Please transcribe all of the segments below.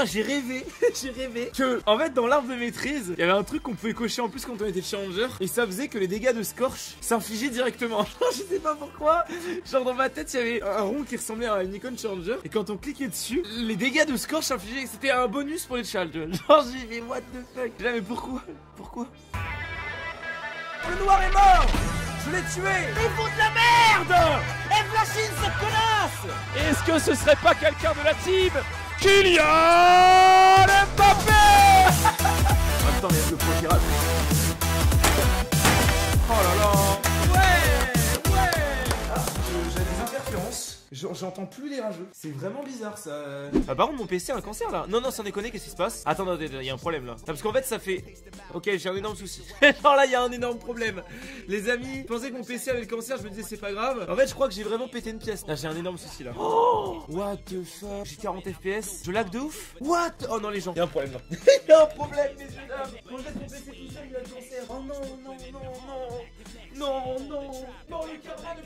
Putain, j'ai rêvé, j'ai rêvé que, en fait, dans l'arbre de maîtrise, il y avait un truc qu'on pouvait cocher en plus quand on était challenger, et ça faisait que les dégâts de Scorch s'infligeaient directement. Genre, je sais pas pourquoi, genre dans ma tête, il y avait un rond qui ressemblait à une icône challenger, et quand on cliquait dessus, les dégâts de Scorch s'infligeaient, c'était un bonus pour les challengers. Genre, j'ai dit, what the fuck. Là, mais pourquoi? Pourquoi? Le noir est mort! Je l'ai tué! Ils font de la merde! Et Flashine, cette connasse! Est-ce que ce serait pas quelqu'un de la team? Kylian Mbappé Attends, le pro pirate. Oh là là J'entends plus les rageux. C'est vraiment bizarre ça. Ah, par contre, mon PC a un cancer là. Non, non, sans déconner, qu'est-ce qui se passe? Attends, attendez, il y a un problème là. Ah, parce qu'en fait, ça fait. Ok, j'ai un énorme souci. Genre là, il y a un énorme problème. Les amis, je pensais que mon PC avait le cancer, je me disais c'est pas grave. En fait, je crois que j'ai vraiment pété une pièce. Là, j'ai un énorme souci là. Oh What the fuck? J'ai 40 FPS. Je lag de ouf? What? Oh non, les gens. Il y a un problème là. Il y a un problème, messieurs dames. Quand je laisse mon PC tout seul, il a le cancer. Oh non, non, non, non. Non, non, non, le cadran pas.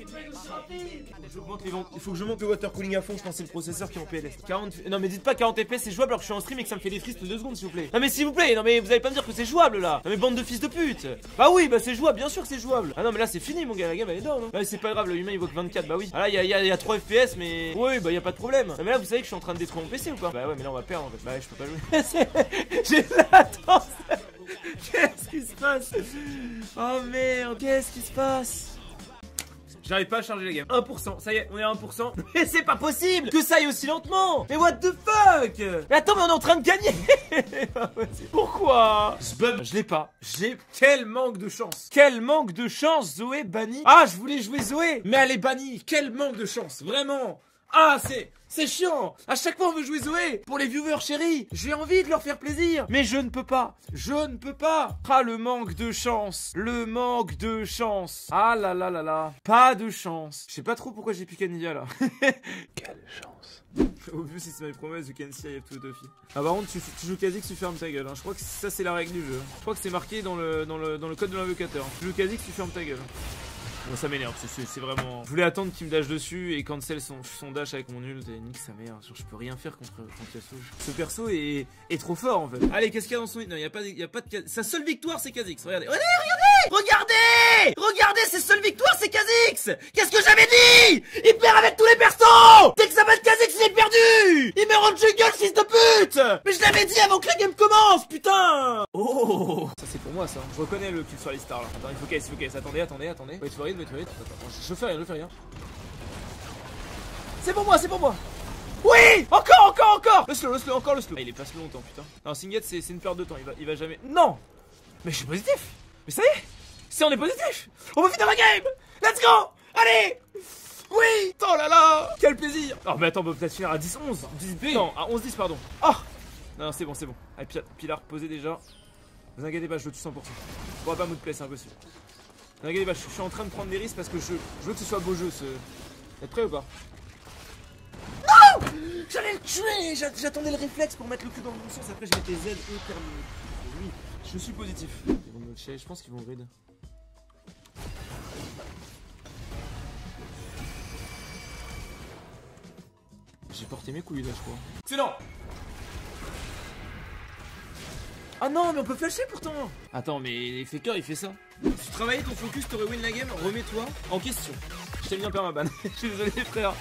Il faut que je monte le water cooling à fond. Je pense que c'est le processeur qui est en PLS. 40. Non, mais dites pas 40 FPS, c'est jouable alors que je suis en stream et que ça me fait des fristes de 2 secondes, s'il vous plaît. Non, mais s'il vous plaît, non, mais vous allez pas me dire que c'est jouable là. Non, mais bande de fils de pute. Bah oui, bah c'est jouable, bien sûr que c'est jouable. Ah non, mais là c'est fini, mon gars, la game elle est down. Hein. Bah, c'est pas grave, le humain il vaut que 24. Bah oui. Ah là, il y a, il y a- il y a 3 FPS, mais. Oui, bah y a pas de problème. Non, mais là, vous savez que je suis en train de détruire mon PC ou quoi Bah ouais, mais là on va perdre en fait. Bah je peux pas jouer. J'ai la qui se passe Oh merde, qu'est-ce qui se passe J'arrive pas à charger la game. 1%, ça y est, on est à 1%. Mais c'est pas possible que ça aille aussi lentement Mais what the fuck Mais attends, mais on est en train de gagner. Pourquoi Ce bug, je l'ai pas. J'ai quel manque de chance. Quel manque de chance, Zoé bannie. Ah, je voulais jouer Zoé, mais elle est bannie. Quel manque de chance, vraiment. Ah, c'est c'est chiant. À chaque fois on veut jouer Zoé pour les viewers chéris. J'ai envie de leur faire plaisir, mais je ne peux pas. Je ne peux pas. Ah le manque de chance. Le manque de chance. Ah là là là là. Pas de chance. Je sais pas trop pourquoi j'ai piqué Nivea là. Quelle chance Au vu si c'est my promise, you can see I have to Duffy. Ah par contre tu, tu joues Kha'Zix, tu fermes ta gueule. hein. Je crois que ça c'est la règle du jeu. Je crois que c'est marqué dans le, dans le, dans le code de l'invocateur. Tu joues Kha'Zix, tu fermes ta gueule. Bon ça m'énerve, c'est- vraiment... Je voulais attendre qu'il me dash dessus et cancel son, son dash avec mon ult et nique sa mère. Genre, je peux rien faire contre, contre Yasuo. Ce perso est, est trop fort en fait. Allez, qu'est-ce qu'il y a dans son... Non, il y a pas, y a pas de... Sa seule victoire c'est Kha'Zix, regardez. Regardez, regardez Regardez Regardez, ses seules victoires c'est Kha'Zix Qu'est-ce que j'avais dit Il perd avec tous les persos Dès que ça va de Kha'Zix, il est perdu Il me rend jungle, fils de pute Mais je l'avais dit avant que la game commence, putain Oh Ça c'est pour moi ça. Je reconnais le kill sur les stars là. Attends, il faut qu'elle, il faut qu'elle. Attendez, attendez, attendez. Wait for it, wait for it. Attends, attends, je, fais rien, je fais rien. C'est pour moi, c'est pour moi oui Encore, encore, encore Le slow, le slow, encore le slow. Ah, il est pas slow longtemps, putain. Non, Singed, c'est c'est une perte de temps. Il va, il va jamais. Non Mais je suis positif Mais ça y est C'est on est positif On va finir la game Let's go Allez Oui Oh là là Quel plaisir Oh, mais attends, on peut peut-être finir à 10-11. 10 Non, à 11-10, pardon. Oh Non, c'est bon, c'est bon. Allez, Pi- Pilar, posé déjà. Vous inquiétez pas, je le tue 100%. On va pas play, c'est impossible. Vous inquiétez pas, je je suis en train de prendre des risques parce que je, je veux que ce soit beau jeu. Ce... Vous êtes prêts ou pas? Non J'allais le tuer J'a- J'attendais le réflexe pour mettre le cul dans le bon sens. Après, je mettais Z et terminé. Oui, je suis positif. Je pense qu'ils vont grid. J'ai porté mes couilles là, je crois. Excellent Ah non, mais on peut flasher pourtant Attends, mais les fakers, il fait ça. Si tu travaillais ton focus, t'aurais win la game, remets-toi en question. Je t'ai mis en permaban. je suis désolé, frère.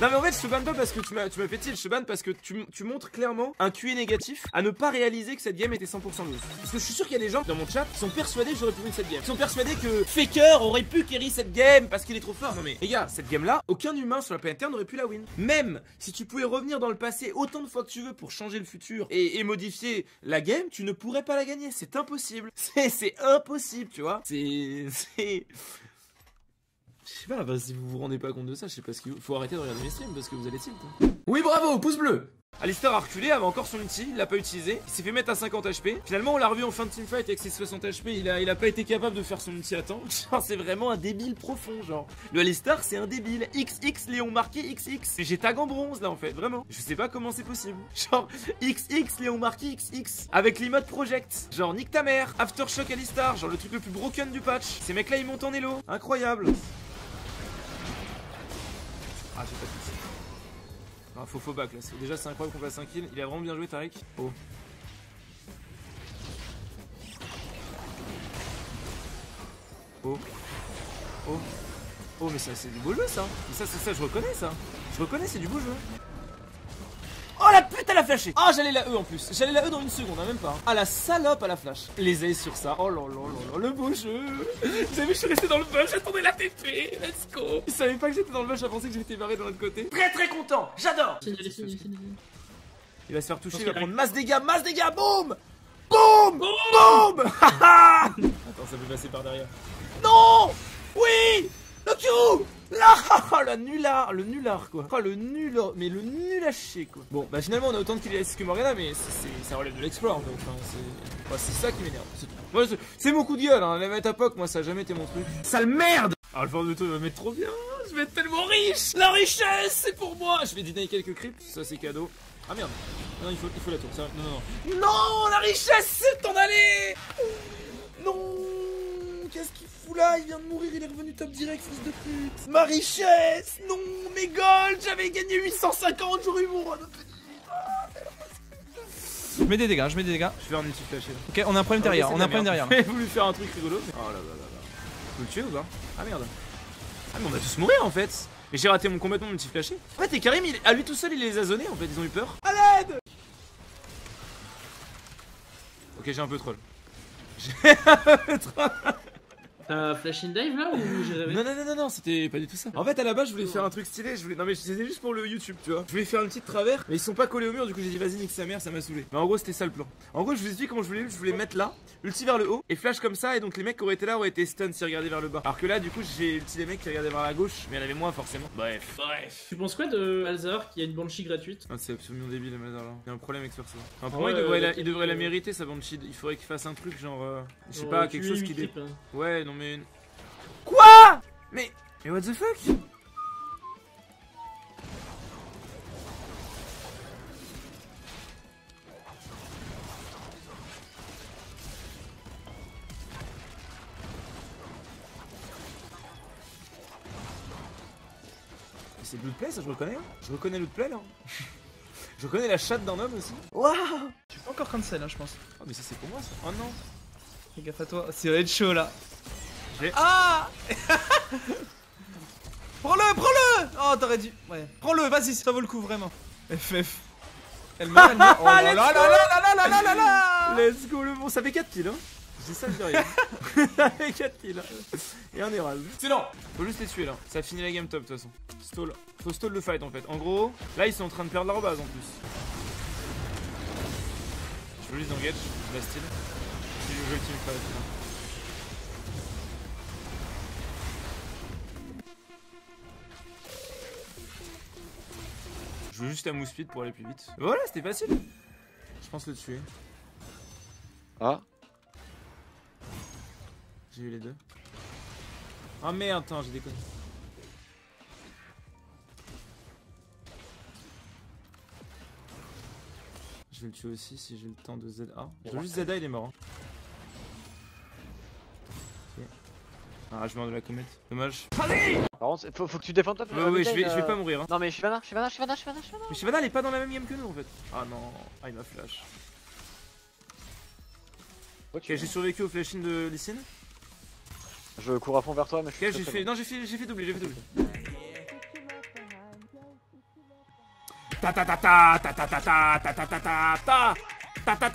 Non, mais en fait, je te banne pas parce que tu m'as fait tilt, je te banne parce que tu, tu montres clairement un QA négatif à ne pas réaliser que cette game était 100% loose. Parce que je suis sûr qu'il y a des gens dans mon chat qui sont persuadés que j'aurais pu win cette game. Qui sont persuadés que Faker aurait pu carry cette game parce qu'il est trop fort. Non, mais les gars, cette game là, aucun humain sur la planète Terre n'aurait pu la win. Même si tu pouvais revenir dans le passé autant de fois que tu veux pour changer le futur et, modifier la game, tu ne pourrais pas la gagner. C'est impossible. C'est impossible, tu vois. C'est. Je sais pas, bah, si vous vous rendez pas compte de ça, je sais pas ce qu'il faut. Arrêter de regarder mes streams parce que vous allez tilt. hein. Oui, bravo, pouce bleu Alistair a reculé, avait encore son ulti, il l'a pas utilisé, il s'est fait mettre à 50 HP. Finalement, on l'a revu en fin de teamfight avec ses 60 HP, il a, il a pas été capable de faire son ulti à temps. Genre, c'est vraiment un débile profond, genre. Le Alistair, c'est un débile. XX, Léon marqué XX. J'ai tag en bronze là en fait, vraiment. Je sais pas comment c'est possible. Genre, XX, Léon marqué XX. Avec l'emote project. Genre, nique ta mère. Aftershock Alistar, genre le truc le plus broken du patch. Ces mecs là, ils montent en elo. Incroyable. Ah, j'ai pas de soucis. Ah, faut faux back là. Déjà, c'est incroyable qu'on fasse un kill. Il a vraiment bien joué, Tarek. Oh. Oh. Oh. Oh, mais ça, c'est du beau jeu ça. Mais ça, c'est ça, je reconnais ça. Je reconnais, c'est du beau jeu. La pute, elle a flashé Ah, j'allais la E en plus. J'allais la E dans une seconde, hein, même pas. Ah, la salope à la flash. Les ailes sur ça. Oh là là là là, le beau jeu. Vous avez vu, je suis resté dans le bush, j'attendais la TP. Let's go. Il savait pas que j'étais dans le bush, a pensé que j'étais barré de l'autre côté. Très très content, j'adore. Il va se faire toucher, il va prendre masse dégâts, masse dégâts, boum Boum Boum Haha Attends, ça peut passer par derrière. Non Oui Le Q Oh, Le nulard Le nulard, quoi. Oh, le nulard Mais le nul à chier, quoi. Bon, bah finalement, on a autant de kills que Morgana, mais ça relève de l'exploit, en fait. Enfin, c'est ça qui m'énerve. c'est tout. Mon coup de gueule, hein. La mettre à POC, moi, ça a jamais été mon truc. Sale merde Ah, le forme de il va mettre trop bien Je vais être tellement riche La richesse, c'est pour moi Je vais dîner quelques creeps, ça c'est cadeau. Ah merde Non, il faut, il faut la tour, ça. Non, non, non. Non, la richesse, c'est le temps d'aller Non Qu'est-ce qu'il fout là? Il vient de mourir, il est revenu top direct, fils de pute Ma richesse Non Mes golds J'avais gagné 850, j'aurais eu mon de petit. Je mets des dégâts, je mets des dégâts. Je vais faire un ulti flasher là. Ok, on a un problème derrière, on a un problème derrière. J'ai voulu faire un truc rigolo. mais- Oh là là là là. Faut le tuer ou pas? Ah merde. Ah mais on va tous mourir en fait. Mais j'ai raté mon complètement multi flashé. En fait, et Karim, il- à lui tout seul, il les a zonés en fait, ils ont eu peur. À l'aide Ok, j'ai un peu troll. J'ai un peu troll. T'as flash in dive là ou j'ai rêvé Non, non, non, non, non, c'était pas du tout ça. En fait, à la base, je voulais faire un truc stylé. Je voulais... Non, mais c'était juste pour le YouTube, tu vois. Je voulais faire une petite travers, mais ils sont pas collés au mur. Du coup, j'ai dit, vas-y, nique sa mère, ça m'a saoulé. Mais en gros, c'était ça le plan. En gros, je vous explique comment je voulais. Je voulais mettre là, ulti vers le haut, et flash comme ça. Et donc, les mecs qui auraient été là auraient été stun s'ils regardaient vers le bas. Alors que là, du coup, j'ai ulti les mecs qui regardaient vers la gauche, mais il y en avait moins forcément. Bref. Bref. Tu penses quoi de Alzar qui a une banshee gratuite Ah, c'est absolument débile, le Mazar là. Il y a un problème avec ce perso. Enfin, pour Ouais, moi, il devrait, euh, la... il devrait la que- mériter, sa banshee. Il faudrait qu'il fasse un truc genre. euh, Je sais pas, quelque chose qui. hein. Ouais, non Quoi? Mais. Mais what the fuck? Mais C'est Bloodplay ça je reconnais hein. Je reconnais Bloodplay là Je reconnais la chatte d'un homme aussi Waouh Tu peux encore cancel, hein, je pense. Oh mais ça c'est pour moi ça Oh non Fais gaffe à toi, ça va être chaud là. J'ai- Ah Prends-le, prends-le Oh, t'aurais dû. Ouais. Prends-le, vas-y, ça vaut le coup vraiment. FF. Elle meurt, elle meurt. Oh là là là là là là là là là Let's go le bon, ça fait 4 kills hein Je dis ça, je dis rien. ça fait 4 kills. Et un Erasme. Excellent Faut juste les tuer là, ça finit la game top de toute façon. Stall. Faut stall le fight en fait. En gros, là ils sont en train de perdre leur base en plus. Je veux juste engage, je la style. Si je veux le team fight. Je veux juste un move speed pour aller plus vite. Voilà, c'était facile. Je pense le tuer. Ah, J'ai eu les deux. Ah merde, attends, j'ai déconné. Je vais le tuer aussi si j'ai le temps de ZA. Je veux juste ZA, il est mort. hein. Ah, je meurs de la comète. Dommage. par contre, faut, faut que tu défendes toi. Ouais, ouais, je vais, je vais pas mourir. Hein. Non, mais Shivana, Shivana, Shivana, Shivana, Shivana. Mais Shivana, elle est pas dans la même game que nous en fait. Ah non, ah il m'a flash. Ok, j'ai survécu au flash-in de Lysine. Je cours à fond vers toi, mais je suis Ok, très, j'ai fait. Non, j'ai fait, j'ai fait doubler, j'ai fait doubler. Ta ta ta ta ta ta ta ta ta ta ta ta ta. You ta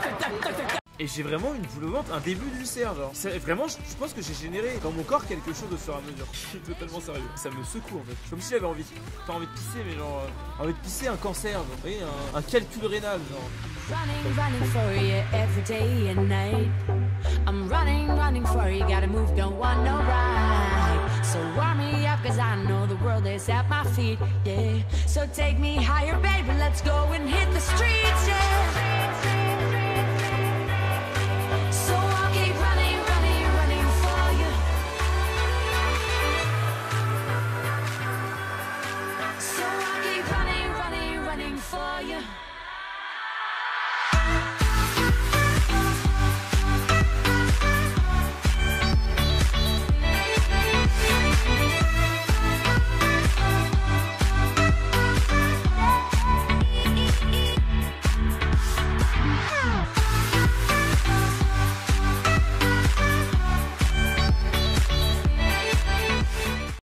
ta ta Et j'ai vraiment une boule au ventre, un début d'ulcère, genre. Vraiment, je, je pense que j'ai généré dans mon corps quelque chose au fur et à mesure. Je suis totalement sérieux. Ça me secoue en fait. Comme si j'avais envie, pas envie de pisser, mais genre, euh, envie de pisser un cancer, genre, vous voyez, un, un calcul rénal, genre. Running, running for you every day and night. I'm running, running for you, gotta move, don't want no ride. So warm me up, cause I know the world is at my feet, yeah. So take me higher, baby, let's go and hit the street.